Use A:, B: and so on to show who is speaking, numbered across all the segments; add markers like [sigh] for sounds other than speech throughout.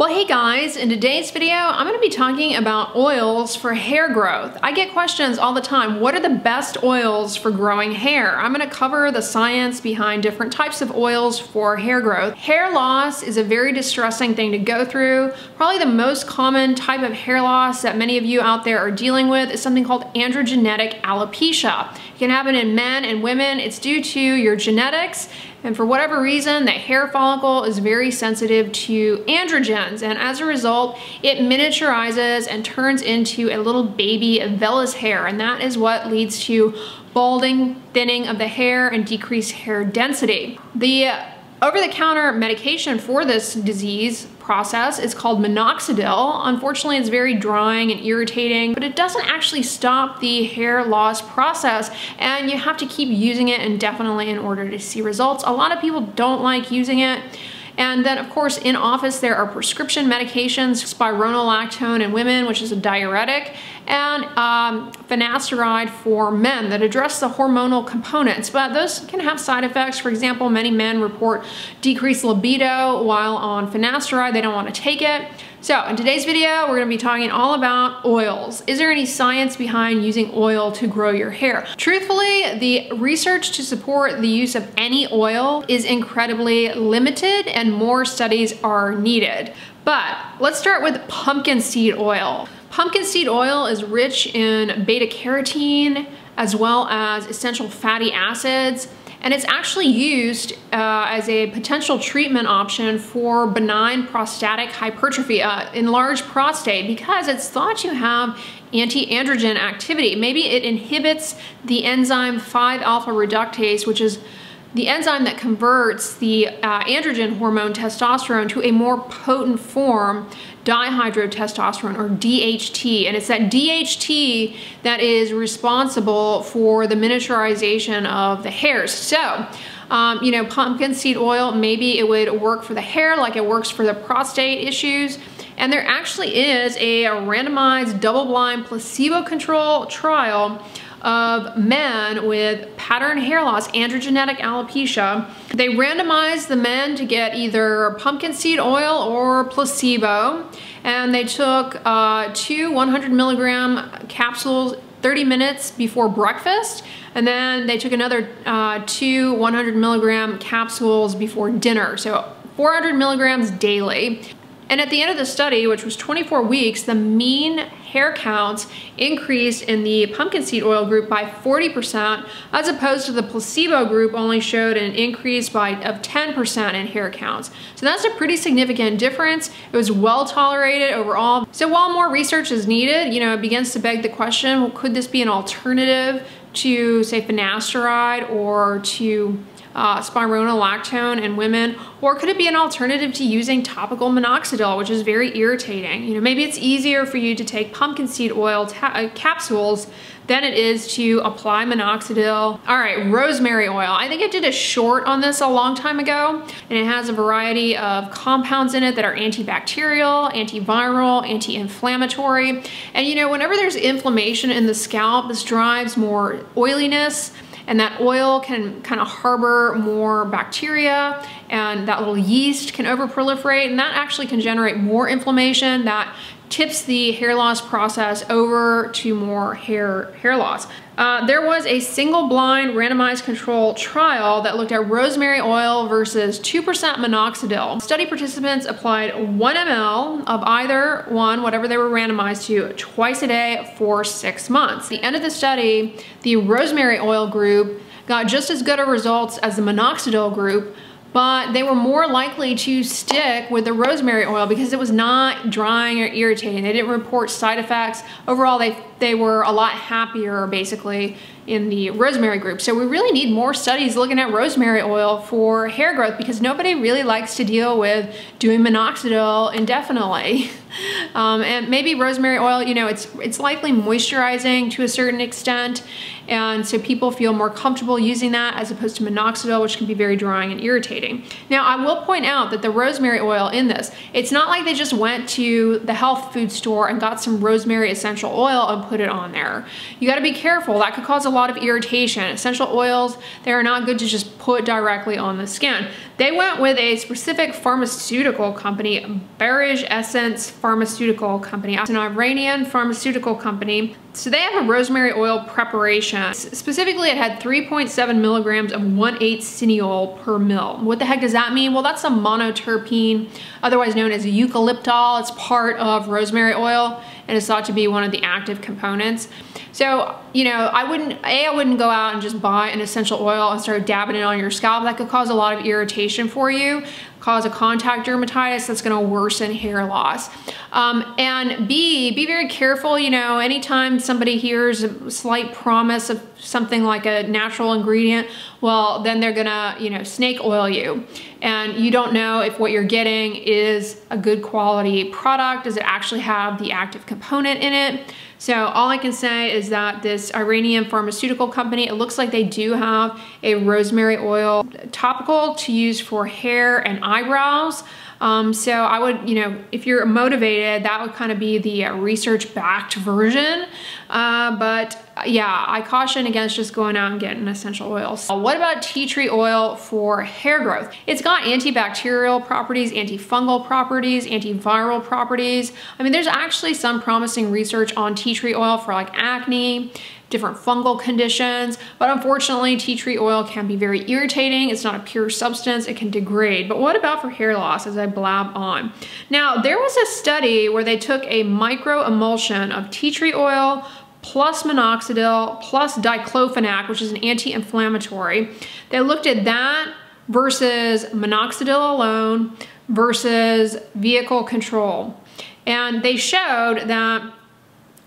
A: Well, hey guys, in today's video, I'm gonna be talking about oils for hair growth. I get questions all the time, what are the best oils for growing hair? I'm gonna cover the science behind different types of oils for hair growth. Hair loss is a very distressing thing to go through. Probably the most common type of hair loss that many of you out there are dealing with is something called androgenetic alopecia. It can happen in men and women. It's due to your genetics and for whatever reason, that hair follicle is very sensitive to androgens. And as a result, it miniaturizes and turns into a little baby vellus hair. And that is what leads to balding, thinning of the hair, and decreased hair density. The over-the-counter medication for this disease process is called minoxidil. Unfortunately, it's very drying and irritating, but it doesn't actually stop the hair loss process and you have to keep using it indefinitely in order to see results. A lot of people don't like using it. And then of course in office there are prescription medications, spironolactone in women, which is a diuretic, and um, finasteride for men that address the hormonal components. But those can have side effects. For example, many men report decreased libido while on finasteride. They don't want to take it. So in today's video, we're gonna be talking all about oils. Is there any science behind using oil to grow your hair? Truthfully, the research to support the use of any oil is incredibly limited and more studies are needed. But let's start with pumpkin seed oil. Pumpkin seed oil is rich in beta carotene as well as essential fatty acids and it's actually used uh, as a potential treatment option for benign prostatic hypertrophy, uh, enlarged prostate, because it's thought to have anti-androgen activity. Maybe it inhibits the enzyme 5-alpha reductase, which is the enzyme that converts the uh, androgen hormone testosterone to a more potent form dihydrotestosterone or DHT and it's that DHT that is responsible for the miniaturization of the hairs. So um, you know pumpkin seed oil maybe it would work for the hair like it works for the prostate issues. And there actually is a randomized double-blind placebo control trial of men with pattern hair loss, androgenetic alopecia. They randomized the men to get either pumpkin seed oil or placebo, and they took uh, two 100 milligram capsules 30 minutes before breakfast, and then they took another uh, two 100 milligram capsules before dinner. So 400 milligrams daily. And at the end of the study, which was 24 weeks, the mean hair counts increased in the pumpkin seed oil group by 40% as opposed to the placebo group only showed an increase by of 10% in hair counts. So that's a pretty significant difference. It was well tolerated overall. So while more research is needed, you know, it begins to beg the question, well, could this be an alternative to say finasteride or to uh, spironolactone in women? Or could it be an alternative to using topical minoxidil, which is very irritating? You know, maybe it's easier for you to take pumpkin seed oil uh, capsules than it is to apply minoxidil. All right, rosemary oil. I think I did a short on this a long time ago, and it has a variety of compounds in it that are antibacterial, antiviral, anti-inflammatory. And you know, whenever there's inflammation in the scalp, this drives more oiliness, and that oil can kind of harbor more bacteria and that little yeast can overproliferate and that actually can generate more inflammation that tips the hair loss process over to more hair, hair loss. Uh, there was a single blind randomized control trial that looked at rosemary oil versus 2% minoxidil. Study participants applied 1 ml of either one, whatever they were randomized to, twice a day for six months. At the end of the study, the rosemary oil group got just as good of results as the minoxidil group, but they were more likely to stick with the rosemary oil because it was not drying or irritating. They didn't report side effects. Overall, they, they were a lot happier basically in the rosemary group. So we really need more studies looking at rosemary oil for hair growth because nobody really likes to deal with doing minoxidil indefinitely. [laughs] Um, and maybe rosemary oil, you know, it's, it's likely moisturizing to a certain extent. And so people feel more comfortable using that as opposed to minoxidil, which can be very drying and irritating. Now, I will point out that the rosemary oil in this, it's not like they just went to the health food store and got some rosemary essential oil and put it on there. You gotta be careful. That could cause a lot of irritation. Essential oils, they are not good to just put directly on the skin. They went with a specific pharmaceutical company, Barij Essence Pharmaceutical Company. It's an Iranian pharmaceutical company. So they have a rosemary oil preparation. Specifically, it had 3.7 milligrams of 1,8 cineol per mil. What the heck does that mean? Well, that's a monoterpene, otherwise known as eucalyptol. It's part of rosemary oil and is thought to be one of the active components. So, you know, I wouldn't, A, I wouldn't go out and just buy an essential oil and start dabbing it on your scalp. That could cause a lot of irritation for you, cause a contact dermatitis that's gonna worsen hair loss. Um, and B, be very careful, you know, anytime somebody hears a slight promise of something like a natural ingredient, well, then they're gonna, you know, snake oil you. And you don't know if what you're getting is a good quality product. Does it actually have the active component in it? So all I can say is that this Iranian pharmaceutical company, it looks like they do have a rosemary oil topical to use for hair and eyebrows. Um, so I would, you know, if you're motivated, that would kind of be the uh, research-backed version. Uh, but yeah, I caution against just going out and getting essential oils. What about tea tree oil for hair growth? It's got antibacterial properties, antifungal properties, antiviral properties. I mean, there's actually some promising research on tea tree oil for like acne, different fungal conditions, but unfortunately tea tree oil can be very irritating. It's not a pure substance, it can degrade. But what about for hair loss as I blab on? Now, there was a study where they took a micro emulsion of tea tree oil plus minoxidil plus diclofenac, which is an anti-inflammatory. They looked at that versus minoxidil alone versus vehicle control. And they showed that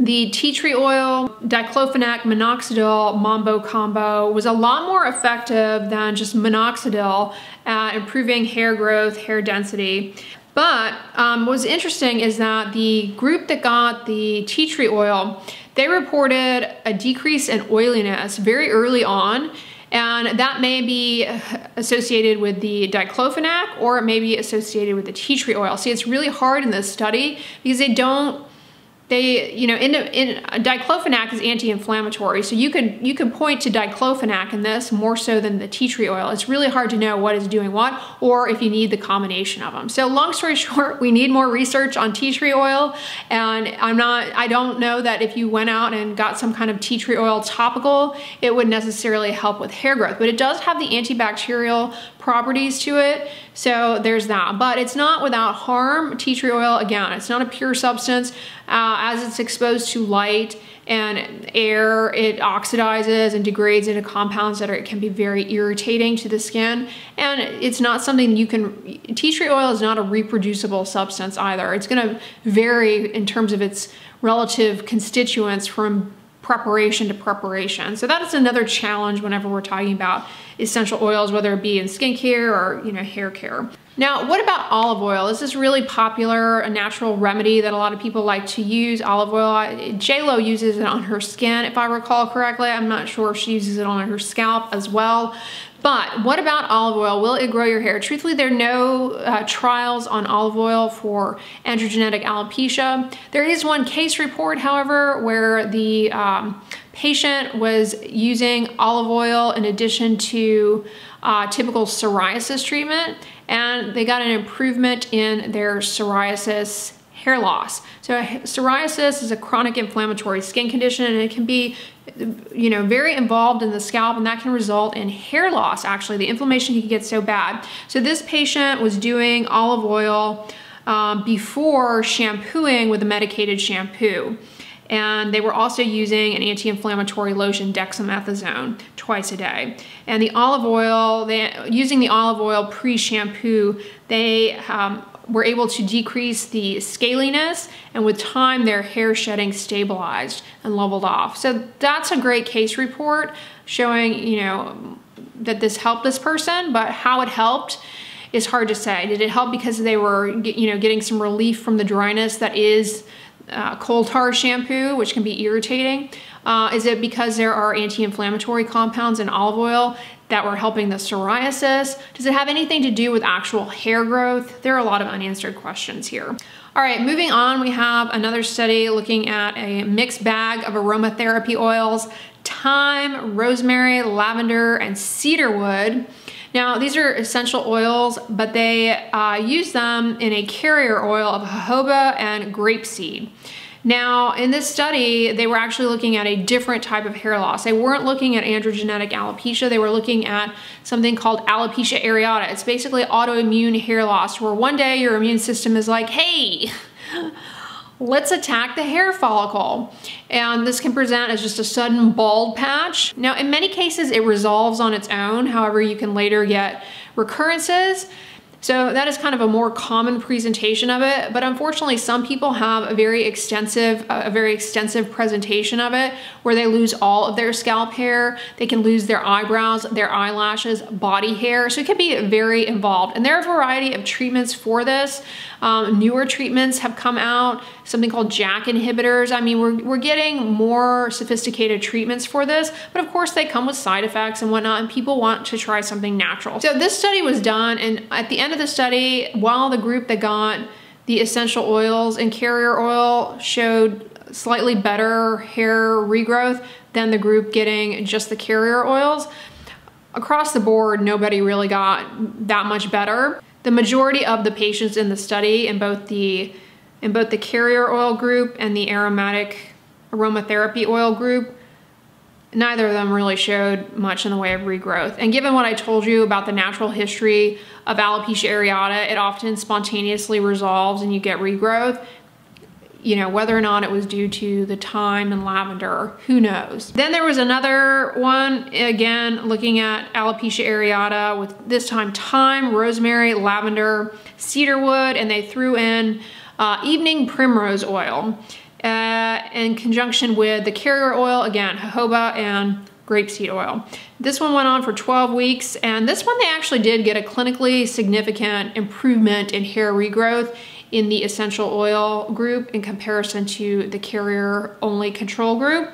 A: the tea tree oil, diclofenac, minoxidil, mambo combo was a lot more effective than just minoxidil at improving hair growth, hair density. But um, what's interesting is that the group that got the tea tree oil, they reported a decrease in oiliness very early on and that may be associated with the diclofenac or it may be associated with the tea tree oil. See, it's really hard in this study because they don't they, you know, in, in diclofenac is anti-inflammatory, so you could you could point to diclofenac in this more so than the tea tree oil. It's really hard to know what is doing what, or if you need the combination of them. So long story [laughs] short, we need more research on tea tree oil, and I'm not, I don't know that if you went out and got some kind of tea tree oil topical, it would necessarily help with hair growth, but it does have the antibacterial properties to it. So there's that, but it's not without harm. Tea tree oil, again, it's not a pure substance. Uh, as it's exposed to light and air, it oxidizes and degrades into compounds that are, can be very irritating to the skin. And it's not something you can, tea tree oil is not a reproducible substance either. It's gonna vary in terms of its relative constituents from preparation to preparation. So that is another challenge whenever we're talking about essential oils, whether it be in skincare or you know hair care. Now, what about olive oil? This is really popular, a natural remedy that a lot of people like to use. Olive oil, J-Lo uses it on her skin, if I recall correctly. I'm not sure if she uses it on her scalp as well. But what about olive oil? Will it grow your hair? Truthfully, there are no uh, trials on olive oil for androgenetic alopecia. There is one case report, however, where the um, patient was using olive oil in addition to uh, typical psoriasis treatment, and they got an improvement in their psoriasis hair loss. So psoriasis is a chronic inflammatory skin condition and it can be you know, very involved in the scalp and that can result in hair loss actually. The inflammation can get so bad. So this patient was doing olive oil um, before shampooing with a medicated shampoo. And they were also using an anti-inflammatory lotion, dexamethasone, twice a day. And the olive oil, they, using the olive oil pre-shampoo, they um, were able to decrease the scaliness and with time their hair shedding stabilized and leveled off. So that's a great case report showing, you know, that this helped this person, but how it helped is hard to say. Did it help because they were, you know, getting some relief from the dryness that is uh, coal tar shampoo, which can be irritating? Uh, is it because there are anti-inflammatory compounds in olive oil that were helping the psoriasis? Does it have anything to do with actual hair growth? There are a lot of unanswered questions here. All right, moving on, we have another study looking at a mixed bag of aromatherapy oils, thyme, rosemary, lavender, and cedarwood. Now, these are essential oils, but they uh, use them in a carrier oil of jojoba and grapeseed. Now, in this study, they were actually looking at a different type of hair loss. They weren't looking at androgenetic alopecia. They were looking at something called alopecia areata. It's basically autoimmune hair loss where one day your immune system is like, hey, let's attack the hair follicle. And this can present as just a sudden bald patch. Now, in many cases, it resolves on its own. However, you can later get recurrences. So that is kind of a more common presentation of it, but unfortunately some people have a very extensive, a very extensive presentation of it where they lose all of their scalp hair, they can lose their eyebrows, their eyelashes, body hair, so it can be very involved. And there are a variety of treatments for this. Um, newer treatments have come out, something called JAK inhibitors. I mean, we're, we're getting more sophisticated treatments for this, but of course they come with side effects and whatnot, and people want to try something natural. So this study was done, and at the end of the study, while the group that got the essential oils and carrier oil showed slightly better hair regrowth than the group getting just the carrier oils, across the board, nobody really got that much better. The majority of the patients in the study in both the in both the carrier oil group and the aromatic aromatherapy oil group, neither of them really showed much in the way of regrowth. And given what I told you about the natural history of alopecia areata, it often spontaneously resolves and you get regrowth you know, whether or not it was due to the thyme and lavender, who knows. Then there was another one, again, looking at alopecia areata with this time thyme, rosemary, lavender, cedarwood, and they threw in uh, evening primrose oil uh, in conjunction with the carrier oil, again, jojoba and grapeseed oil. This one went on for 12 weeks, and this one they actually did get a clinically significant improvement in hair regrowth in the essential oil group in comparison to the carrier only control group.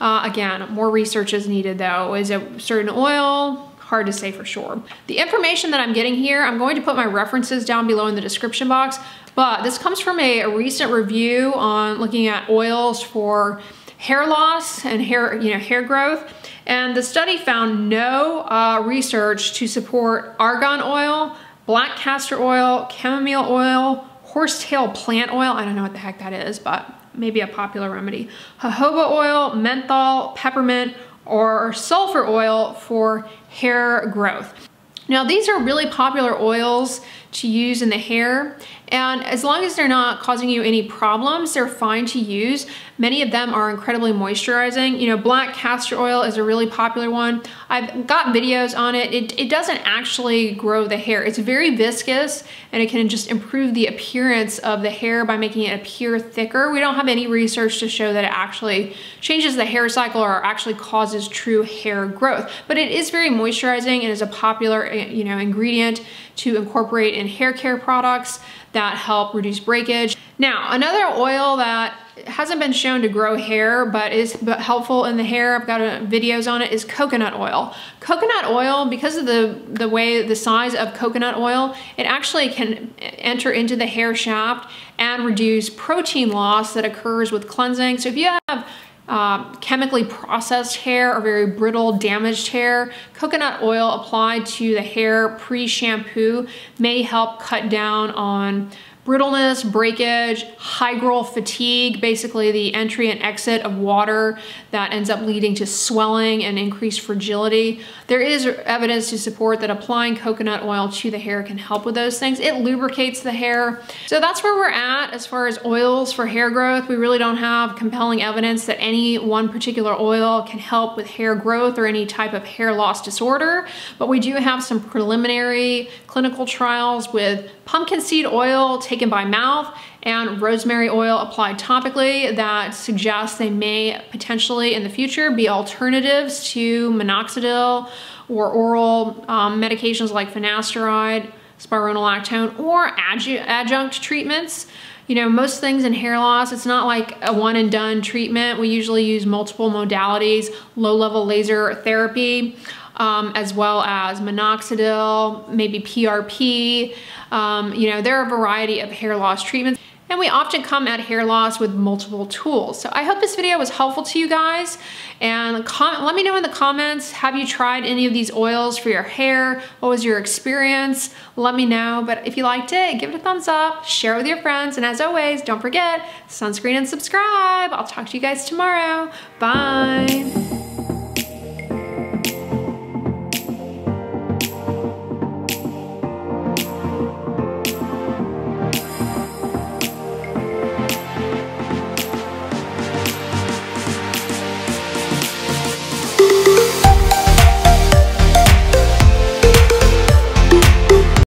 A: Uh, again, more research is needed though. Is it certain oil? Hard to say for sure. The information that I'm getting here, I'm going to put my references down below in the description box, but this comes from a, a recent review on looking at oils for hair loss and hair, you know, hair growth. And the study found no uh, research to support argan oil, black castor oil, chamomile oil, horsetail plant oil. I don't know what the heck that is, but maybe a popular remedy. Jojoba oil, menthol, peppermint, or sulfur oil for hair growth. Now these are really popular oils to use in the hair and as long as they're not causing you any problems, they're fine to use. Many of them are incredibly moisturizing. You know, black castor oil is a really popular one. I've got videos on it. It, it doesn't actually grow the hair. It's very viscous and it can just improve the appearance of the hair by making it appear thicker. We don't have any research to show that it actually changes the hair cycle or actually causes true hair growth. But it is very moisturizing and is a popular eh, you know, ingredient to incorporate in hair care products that help reduce breakage. Now, another oil that hasn't been shown to grow hair, but is helpful in the hair, I've got videos on it, is coconut oil. Coconut oil, because of the, the way, the size of coconut oil, it actually can enter into the hair shaft and reduce protein loss that occurs with cleansing. So if you have uh, chemically processed hair or very brittle, damaged hair, coconut oil applied to the hair pre-shampoo may help cut down on brittleness, breakage, hygral fatigue, basically the entry and exit of water that ends up leading to swelling and increased fragility. There is evidence to support that applying coconut oil to the hair can help with those things. It lubricates the hair. So that's where we're at as far as oils for hair growth. We really don't have compelling evidence that any one particular oil can help with hair growth or any type of hair loss disorder, but we do have some preliminary clinical trials with pumpkin seed oil taken by mouth and rosemary oil applied topically that suggests they may potentially in the future be alternatives to minoxidil or oral um, medications like finasteride, spironolactone, or adjunct treatments. You know, most things in hair loss, it's not like a one and done treatment. We usually use multiple modalities, low level laser therapy um, as well as minoxidil, maybe PRP. Um, you know, there are a variety of hair loss treatments. and we often come at hair loss with multiple tools. So I hope this video was helpful to you guys and let me know in the comments, have you tried any of these oils for your hair? What was your experience? Let me know, but if you liked it, give it a thumbs up, share with your friends, and as always, don't forget, sunscreen and subscribe. I'll talk to you guys tomorrow. Bye.